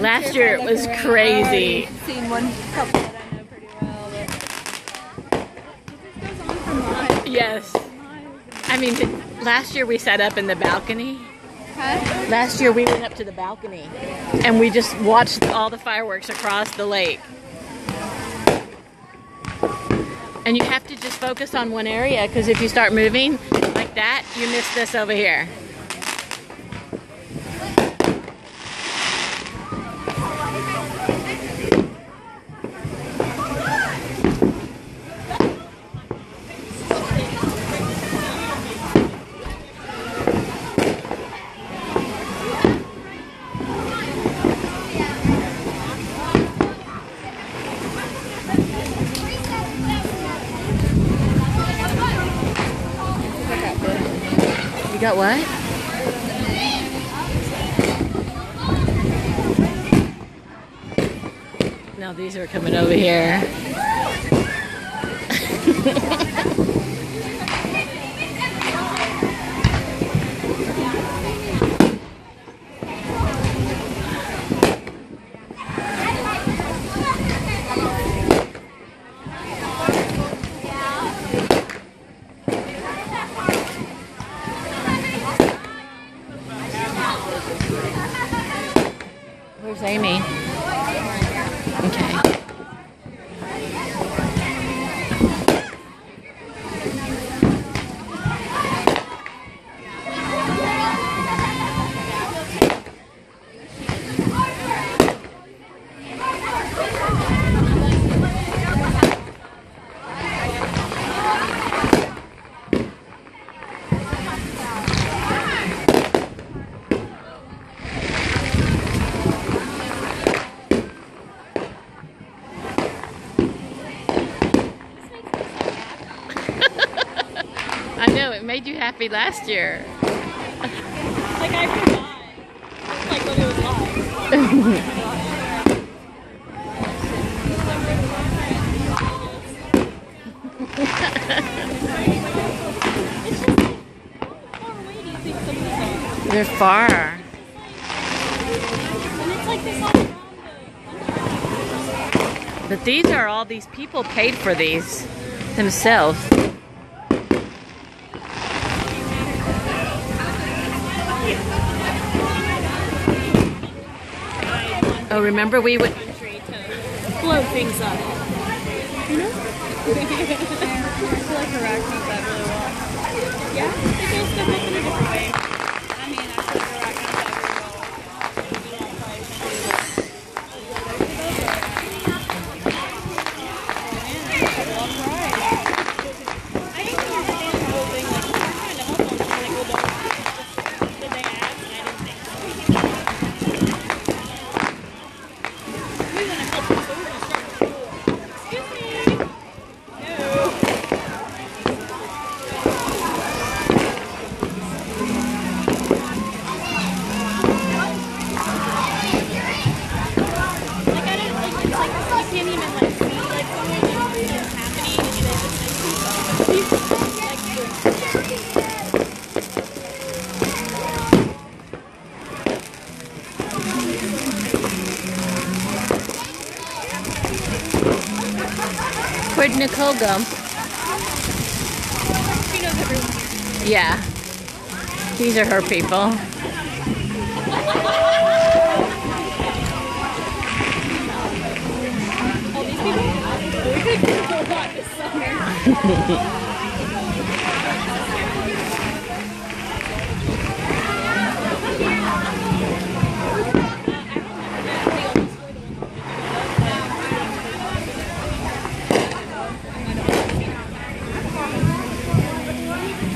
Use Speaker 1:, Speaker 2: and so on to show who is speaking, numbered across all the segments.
Speaker 1: Last year it was crazy.
Speaker 2: Seen one couple that I know pretty well. But... This goes on for miles.
Speaker 1: Yes. I mean, last year we sat up in the balcony.
Speaker 2: Huh?
Speaker 1: Last year we went up to the balcony and we just watched all the fireworks across the lake. And you have to just focus on one area because if you start moving like that, you miss this over here. Got what? No, these are coming over here. Okay. I know it made you happy last year.
Speaker 2: Like I forgot. Like when it was. Like, how far away do you think some of these are?
Speaker 1: They're far.
Speaker 2: And it's like this all around
Speaker 1: But these are all these people paid for these themselves. Oh, remember we
Speaker 2: to blow things up. You know? I feel like Iraq does that really well. Yeah,
Speaker 1: Where'd Nicole go?
Speaker 2: she knows everyone.
Speaker 1: Yeah. These are her people.
Speaker 2: All these people?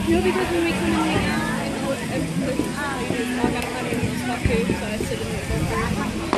Speaker 2: No, because when we come and hang out, and all everything, I got a hundred and stuff too, so I sit in